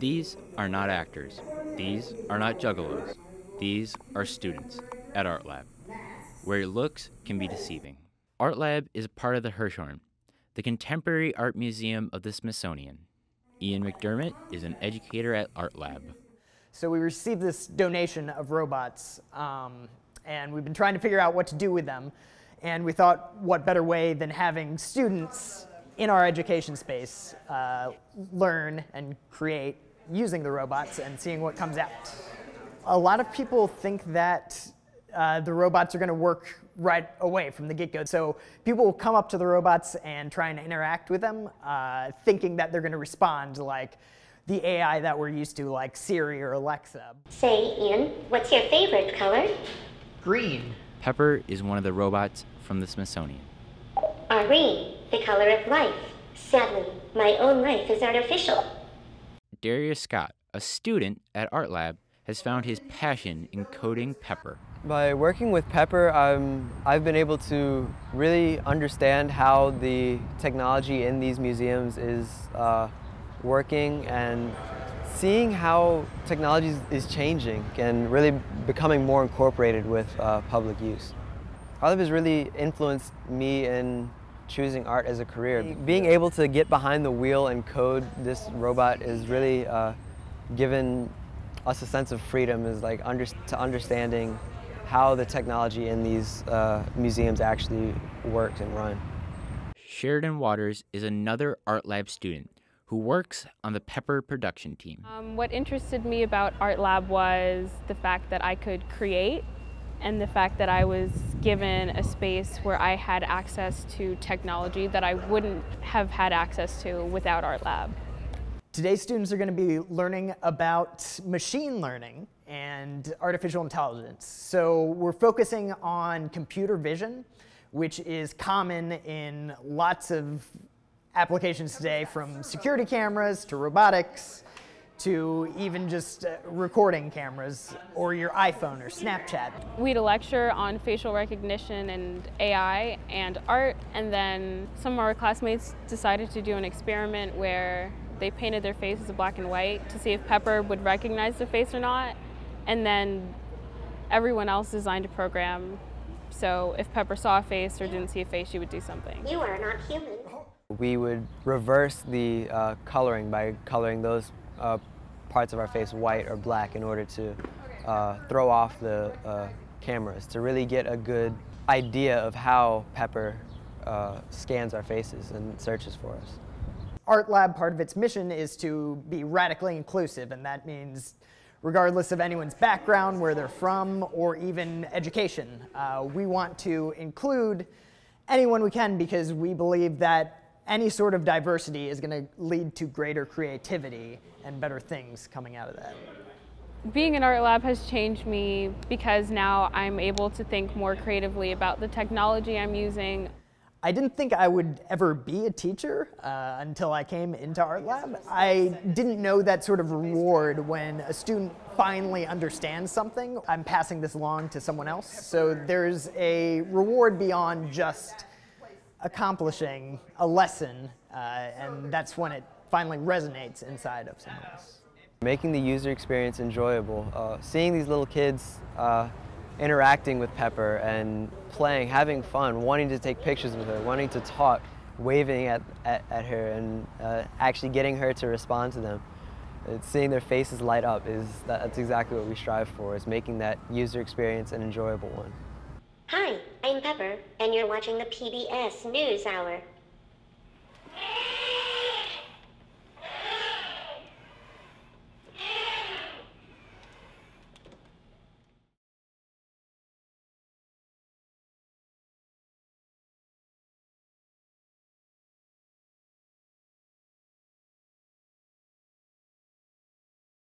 These are not actors. These are not juggalos. These are students at Art Lab, where looks can be deceiving. Art Lab is part of the Hirshhorn, the contemporary art museum of the Smithsonian. Ian McDermott is an educator at Art Lab. So we received this donation of robots, um, and we've been trying to figure out what to do with them. And we thought, what better way than having students in our education space uh, learn and create using the robots and seeing what comes out. A lot of people think that uh, the robots are going to work right away from the get-go. So people will come up to the robots and try and interact with them, uh, thinking that they're going to respond like the AI that we're used to, like Siri or Alexa. Say, Ian, what's your favorite color? Green. Pepper is one of the robots from the Smithsonian. Irene, the color of life. Sadly, my own life is artificial. Darius Scott, a student at Art Lab, has found his passion in coding Pepper. By working with Pepper, I've been able to really understand how the technology in these museums is uh, working and seeing how technology is changing and really becoming more incorporated with uh, public use. Lab has really influenced me in choosing art as a career. Being able to get behind the wheel and code this robot is really uh, given us a sense of freedom is like under, to understanding how the technology in these uh, museums actually works and run. Sheridan Waters is another Art Lab student who works on the Pepper production team. Um, what interested me about Art Lab was the fact that I could create and the fact that I was given a space where I had access to technology that I wouldn't have had access to without Art Lab. Today students are going to be learning about machine learning and artificial intelligence. So we're focusing on computer vision, which is common in lots of applications oh, today from security cameras to robotics to even just uh, recording cameras or your iPhone or Snapchat. We had a lecture on facial recognition and AI and art, and then some of our classmates decided to do an experiment where they painted their faces black and white to see if Pepper would recognize the face or not, and then everyone else designed a program so if Pepper saw a face or didn't see a face, she would do something. You are not human. We would reverse the uh, coloring by coloring those uh, parts of our face white or black in order to uh, throw off the uh, cameras, to really get a good idea of how Pepper uh, scans our faces and searches for us. Art Lab, part of its mission is to be radically inclusive, and that means regardless of anyone's background, where they're from, or even education. Uh, we want to include anyone we can because we believe that any sort of diversity is going to lead to greater creativity and better things coming out of that. Being in Art Lab has changed me because now I'm able to think more creatively about the technology I'm using. I didn't think I would ever be a teacher uh, until I came into Art Lab. I didn't know that sort of reward when a student finally understands something. I'm passing this along to someone else. So there's a reward beyond just accomplishing a lesson, uh, and that's when it finally resonates inside of someone else. Making the user experience enjoyable, uh, seeing these little kids uh, interacting with Pepper and playing, having fun, wanting to take pictures with her, wanting to talk, waving at, at, at her and uh, actually getting her to respond to them. It's seeing their faces light up is that's exactly what we strive for, is making that user experience an enjoyable one. Hi, I'm Pepper, and you're watching the PBS NewsHour.